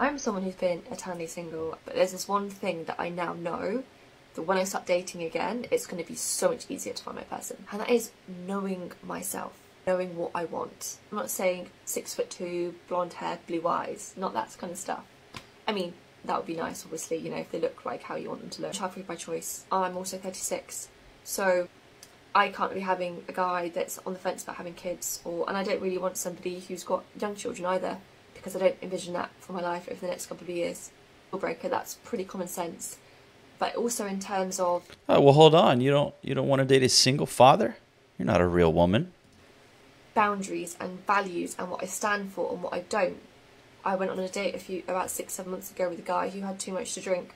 I'm someone who's been eternally single, but there's this one thing that I now know that when I start dating again, it's going to be so much easier to find my person. And that is knowing myself, knowing what I want. I'm not saying six foot two, blonde hair, blue eyes, not that kind of stuff. I mean, that would be nice, obviously, you know, if they look like how you want them to look. Child free by choice. I'm also 36, so I can't be having a guy that's on the fence about having kids, or and I don't really want somebody who's got young children either because I don't envision that for my life over the next couple of years. Deal breaker, that's pretty common sense. But also in terms of Oh, well, hold on. You don't you don't want to date a single father? You're not a real woman. boundaries and values and what I stand for and what I don't. I went on a date a few about six, seven months ago with a guy who had too much to drink,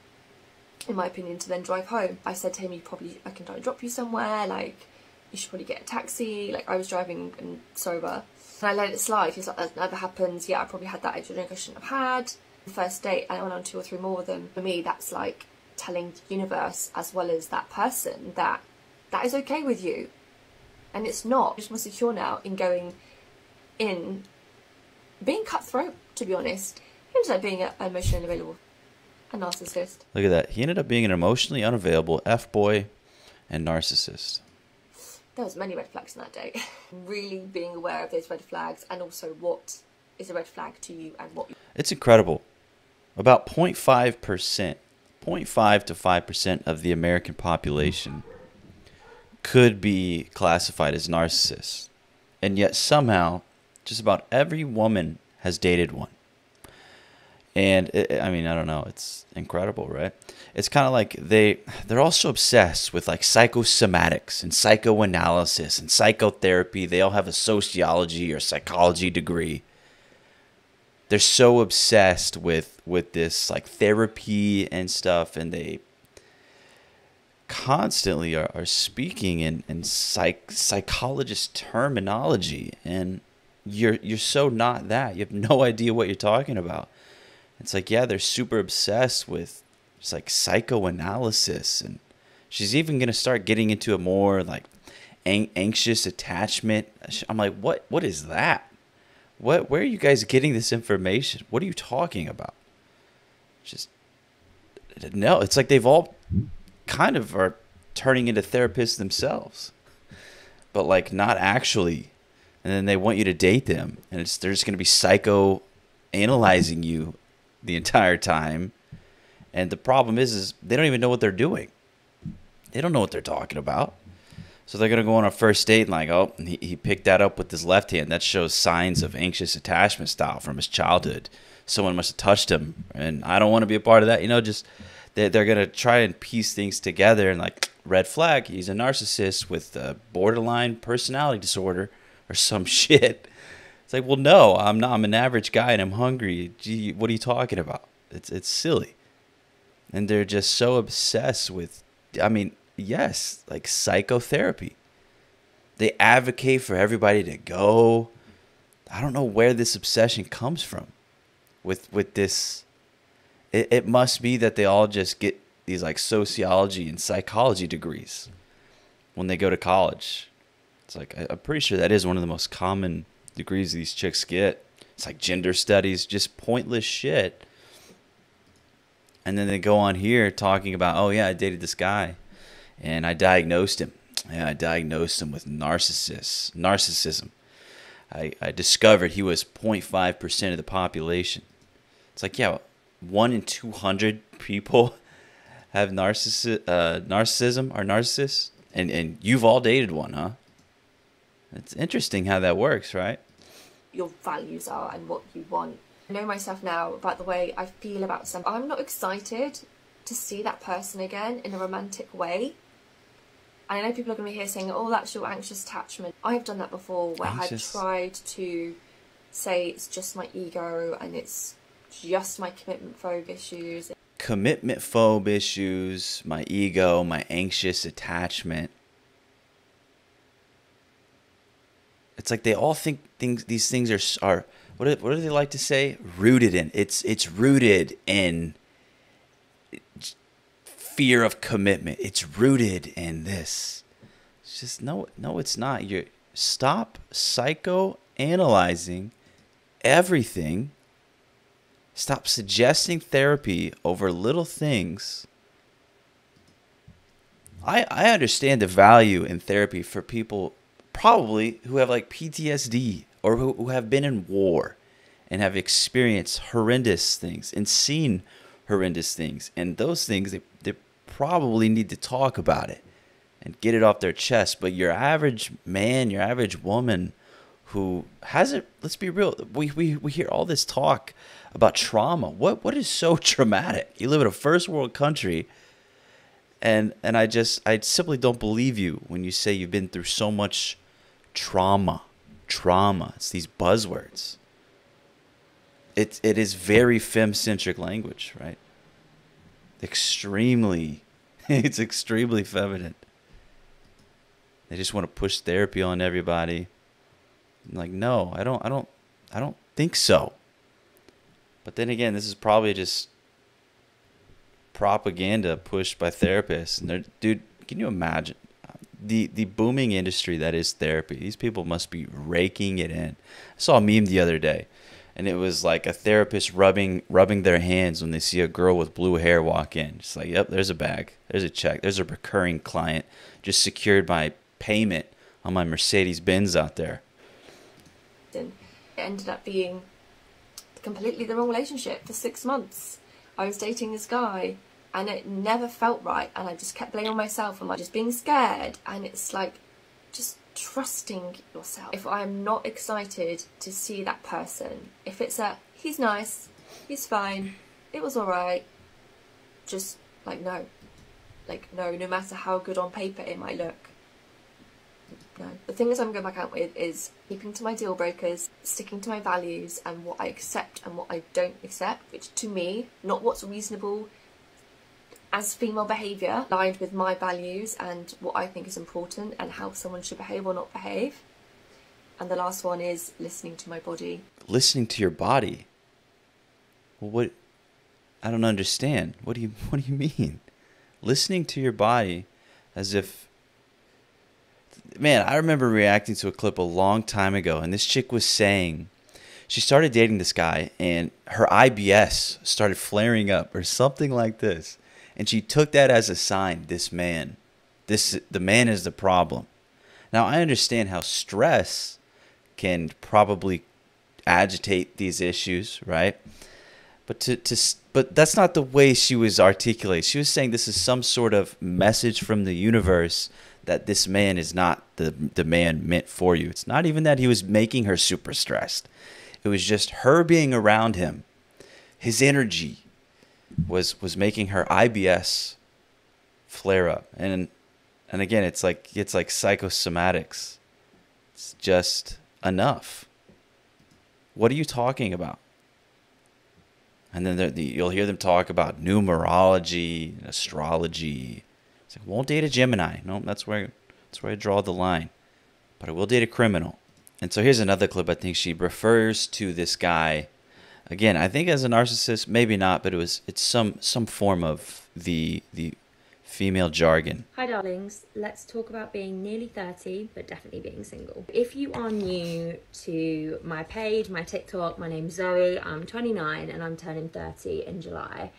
in my opinion, to then drive home. I said to him, "You probably I can drop you somewhere. Like, you should probably get a taxi." Like, I was driving and sober, and I let it slide. He's like, "That never happens." Yeah, I probably had that extra drink I shouldn't have had. The first date, and I went on two or three more with them. For me, that's like telling the universe as well as that person that that is okay with you and it's not. I'm just more secure now in going in, being cutthroat, to be honest. He ended up being a- emotionally available, a narcissist. Look at that. He ended up being an emotionally unavailable f boy and narcissist. There was many red flags on that date. really being aware of those red flags and also what is a red flag to you and what It's incredible. About 0.5%, 0.5 to 5% of the American population could be classified as narcissists. And yet somehow just about every woman has dated one. And it, I mean, I don't know, it's incredible, right? It's kind of like they they're also obsessed with like psychosomatics and psychoanalysis and psychotherapy. They all have a sociology or psychology degree. They're so obsessed with with this like therapy and stuff and they constantly are, are speaking in, in psych psychologist terminology. And you're you're so not that. You have no idea what you're talking about it's like yeah they're super obsessed with just like psychoanalysis and she's even going to start getting into a more like an- anxious attachment. I'm like what what is that? What where are you guys getting this information? What are you talking about? Just no it's like they've all kind of are turning into therapists themselves but like not actually. And then they want you to date them and it's they're just going to be psycho analyzing you the entire time and the problem is is they don't even know what they're doing they don't know what they're talking about so they're gonna go on a first date and like, oh, he, he picked that up with his left hand. That shows signs of anxious attachment style from his childhood. Someone must have touched him, and I don't want to be a part of that. You know, just they're, they're gonna try and piece things together and like, red flag, he's a narcissist with a borderline personality disorder or some shit. Like, well, no, I'm not. I'm an average guy and I'm hungry. Gee, what are you talking about? It's it's silly, and they're just so obsessed with. I mean, yes, like psychotherapy. They advocate for everybody to go. I don't know where this obsession comes from with with this it, it must be that they all just get these like sociology and psychology degrees when they go to college. It's like I'm pretty sure that is one of the most common degrees these chicks get. It's like gender studies, just pointless shit. And then they go on here talking about, oh yeah, I dated this guy, and I diagnosed him. Yeah, I diagnosed him with narcissus, narcissism. I, I discovered he was 0.5% of the population. It's like, yeah, one in 200 people have narcissi- uh, narcissism or narcissists, and, and you've all dated one, huh? It's interesting how that works, right? Your values are and what you want. I know myself now about the way I feel about some. I'm not excited to see that person again in a romantic way. I know people are going to be here saying, oh, that's your anxious attachment. I've done that before where Anxious. I've tried to say it's just my ego and it's just my commitment phobe issues. Commitment phobe issues, my ego, my anxious attachment. It's like they all think things. These things are are what do, what do they like to say? Rooted in it's it's rooted in fear of commitment. It's rooted in this. It's just no no it's not. You stop psycho analyzing everything Stop suggesting therapy over little things. I I understand the value in therapy for people probably who have like PTSD or who, who have been in war and have experienced horrendous things and seen horrendous things. And those things they, they probably need to talk about it and get it off their chest. But your average man, your average woman who hasn't let's be real, we, we, we hear all this talk about trauma. What what is so traumatic? You live in a first world country and and I just I simply don't believe you when you say you've been through so much trauma. Trauma. It's these buzzwords. It it is very fem centric language, right? Extremely it's extremely feminine. They just want to push therapy on everybody. I'm like, no, I don't I don't I don't think so. But then again, this is probably just propaganda pushed by therapists. And they're, dude, can you imagine the the booming industry that is therapy? These people must be raking it in. I saw a meme the other day, and it was like a therapist rubbing rubbing their hands when they see a girl with blue hair walk in. Just like, yep, there's a bag, there's a check, there's a recurring client just secured my payment on my Mercedes Benz out there. It ended up being completely the wrong relationship for six months. I was dating this guy and it never felt right and I just kept blaming myself and like just being scared and it's like just trusting yourself. If I'm not excited to see that person, if it's a he's nice, he's fine, it was alright, just like no. Like no, no matter how good on paper it might look. No. The thing is I'm going back out with is keeping to my deal breakers, sticking to my values and what I accept and what I don't accept, which to me, not what's reasonable as female behaviour, aligned with my values and what I think is important and how someone should behave or not behave. And the last one is listening to my body. Listening to your body. Well, what? I don't understand. What do you What do you mean? Listening to your body, as if man, I remember reacting to a clip a long time ago, and this chick was saying she started dating this guy, and her IBS started flaring up, or something like this, and she took that as a sign. This man, this the man is the problem. Now I understand how stress can probably agitate these issues, right? But to to but that's not the way she was articulating. She was saying this is some sort of message from the universe that this man is not the the man meant for you. It's not even that he was making her super stressed. It was just her being around him. His energy was was making her IBS flare up. And and again, it's like it's like psychosomatics. It's just enough. What are you talking about? And then the, you'll hear them talk about numerology, astrology, it's like, won't date a Gemini. No, that's where that's where I draw the line. But I will date a criminal. And so here's another clip. I think she refers to this guy again. I think as a narcissist, maybe not, but it was it's some some form of the the female jargon. Hi, darlings. Let's talk about being nearly 30, but definitely being single. If you are new to my page, my TikTok, my name's Zoe. I'm 29 and I'm turning 30 in July.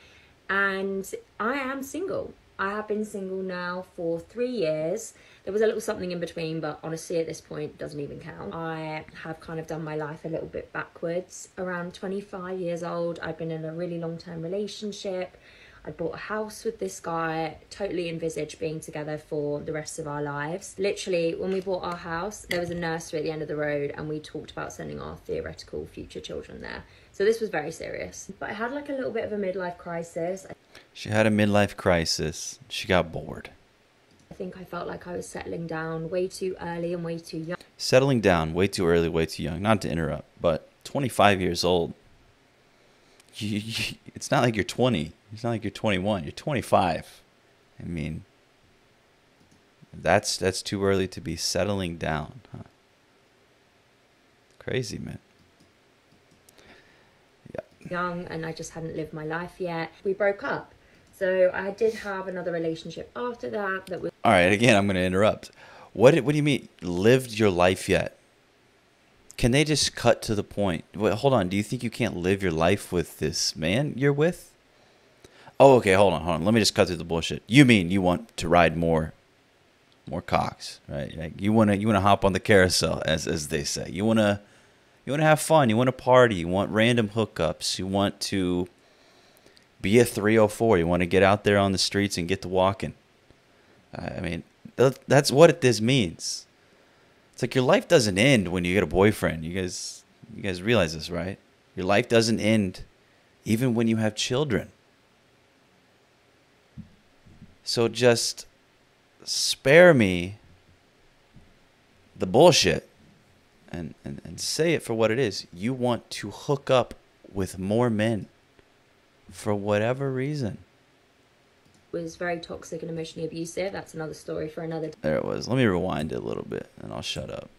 And I am single. I have been single now for three years. There was a little something in between, but honestly, at this point, doesn't even count. I have kind of done my life a little bit backwards. Around 25 years old, I've been in a really long term relationship. I bought a house with this guy, totally envisaged being together for the rest of our lives. Literally, when we bought our house, there was a nursery at the end of the road, and we talked about sending our theoretical future children there. So this was very serious. But I had like a little bit of a midlife crisis. She had a midlife crisis. She got bored. I think I felt like I was settling down way too early and way too young. Settling down way too early, way too young. Not to interrupt, but 25 years old. You, you, it's not like you're 20. It's not like you're 21. You're 25. I mean, that's that's too early to be settling down. Huh? Crazy, man young and I just hadn't lived my life yet. We broke up. So I did have another relationship after that that was All right, again I'm going to interrupt. What what do you mean lived your life yet? Can they just cut to the point? Wait, hold on. Do you think you can't live your life with this man you're with? Oh, okay. Hold on, hold on. Let me just cut through the bullshit. You mean you want to ride more, more cocks, right? Like you wanna you wanna hop on the carousel, as as they say. You wanna you wanna have fun. You wanna party. You want random hookups. You want to be a 304. You want to get out there on the streets and get to walking. I mean, that's what this means. It's like your life doesn't end when you get a boyfriend. You guys, you guys realize this, right? Your life doesn't end even when you have children. So just spare me the bullshit and, and, and say it for what it is. You want to hook up with more men for whatever reason. Was very toxic and emotionally abusive. That's another story for another. There it was. Let me rewind it a little bit and I'll shut up.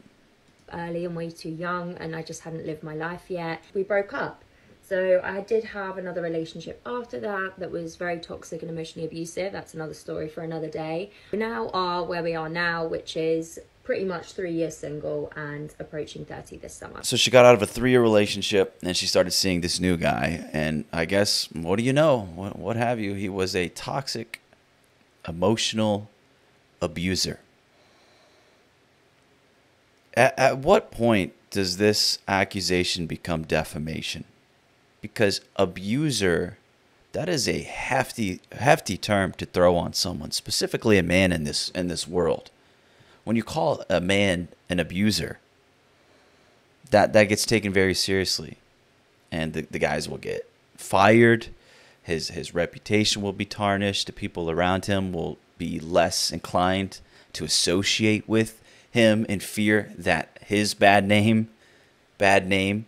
Early and way too young, and I just hadn't lived my life yet. We broke up. So I did have another relationship after that that was very toxic and emotionally abusive. That's another story for another day. We now are where we are now, which is pretty much three years single and approaching 30 this summer. So she got out of a three year relationship and she started seeing this new guy. And I guess, what do you know? What, what have you? He was a toxic, emotional abuser. At, at what point does this accusation become defamation? Because abuser that is a hefty hefty term to throw on someone specifically a man in this in this world when you call a man an abuser, that that gets taken very seriously, and the, the guys will get fired. His his reputation will be tarnished. The people around him will be less inclined to associate with him in fear that his bad name, bad name,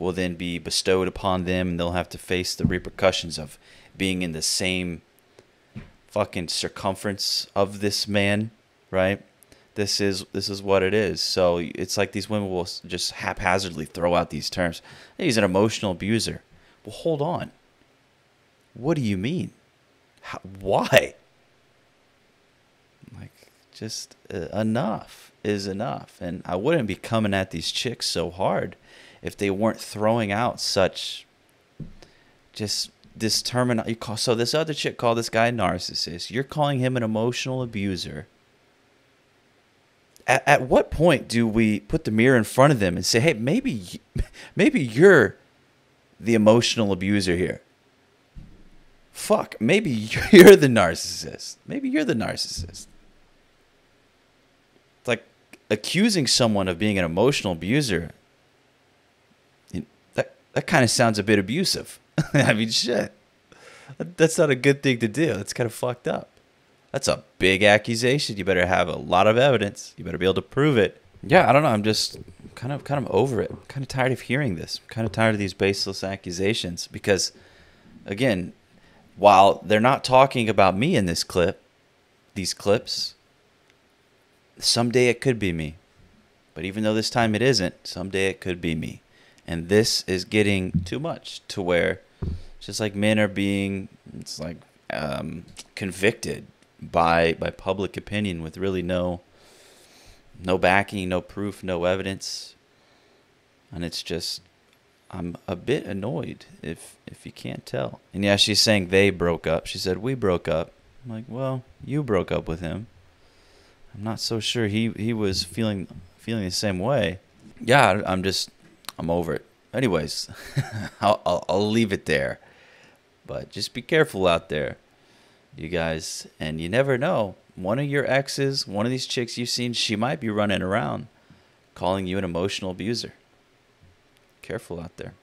will then be bestowed upon them, and they'll have to face the repercussions of being in the same fucking circumference of this man, right? This is this is what it is. So it's like these women will just haphazardly throw out these terms. Hey, he's an emotional abuser. Well, hold on. What do you mean? How, why? Like, just uh, enough is enough. And I wouldn't be coming at these chicks so hard if they weren't throwing out such just this terminology. So this other chick called this guy narcissist. You're calling him an emotional abuser at, at what point do we put the mirror in front of them and say, hey, maybe, maybe you're the emotional abuser here? Fuck, maybe you're the narcissist. Maybe you're the narcissist. It's like accusing someone of being an emotional abuser. That that kind of sounds a bit abusive. I mean, shit. That's not a good thing to do. That's kind of fucked up. That's a big accusation. You better have a lot of evidence. You better be able to prove it. Yeah, I don't know. I'm just kind of kind of over it. I'm kind of tired of hearing this. I'm kind of tired of these baseless accusations because again, while they're not talking about me in this clip, these clips, someday it could be me. But even though this time it isn't, someday it could be me. And this is getting too much to where just like men are being it's like um, convicted by by public opinion with really no no backing, no proof, no evidence. And it's just I'm a bit annoyed if if you can't tell. And yeah, she's saying they broke up. She said we broke up. I'm like, well, you broke up with him. I'm not so sure he he was feeling feeling the same way. Yeah, I'm just I'm over it. Anyways, I'll, I'll I'll leave it there. But just be careful out there you guys. And you never know. One of your exes, one of these chicks you've seen, she might be running around calling you an emotional abuser. Careful out there.